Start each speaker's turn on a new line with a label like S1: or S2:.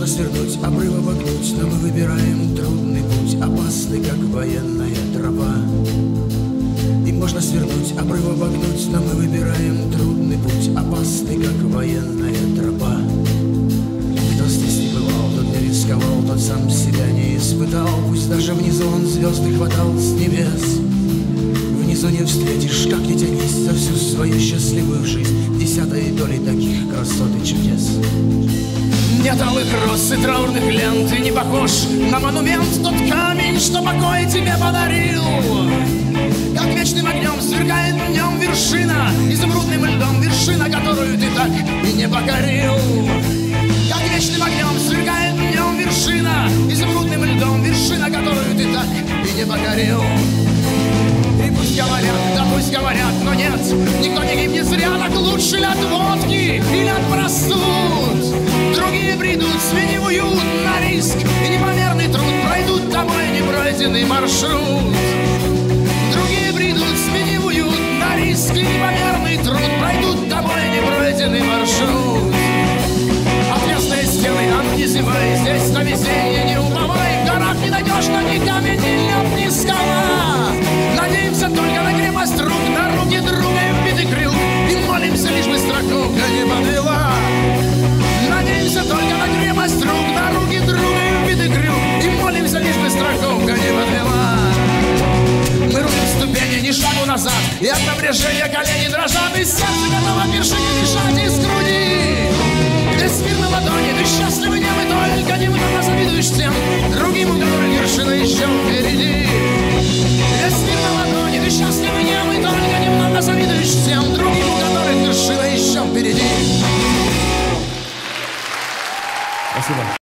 S1: можно свернуть, обрыв обогнуть, но мы выбираем трудный путь, опасный, как военная тропа. И можно свернуть, обрыв обогнуть, но мы выбираем трудный путь, опасный, как военная тропа. Кто здесь не бывал, тот не рисковал, тот сам себя не испытал, пусть даже внизу он звезды хватал с небес. Внизу не встретишь, как не тянись за всю свою счастливую жизнь Десятой доли таких красот и чудес Нет алых роз и траурных лент И не похож на монумент. Тот камень, что покой тебе подарил. Как вечным огнем сверкает днем вершина. Изумрудным льдом вершина, которую ты так и не покорил. Как вечным огнем сверкает днем вершина. Изумрудным льдом вершина, которую ты так и не покорил. И пусть говорят, да пусть говорят, но нет. Никто не гибнет зря, так лучше ли от водки или от простуд. Другие в уют на риск И непомерный труд пройдут тобой непройденный маршрут. Другие придут, свиньи в уют на риск И непомерный труд пройдут тобой непройденный маршрут ни шагу назад. И от напряжения колени дрожат, и сердце готово вершине решать из груди. Весь мир на ладони, ты счастлива, не мы только, не вы только завидуешь тем, другим, у которых вершина еще впереди. Весь мир на ладони, ты счастлива, не мы только, немного завидуешь тем, другим, у которых вершина еще впереди. Спасибо.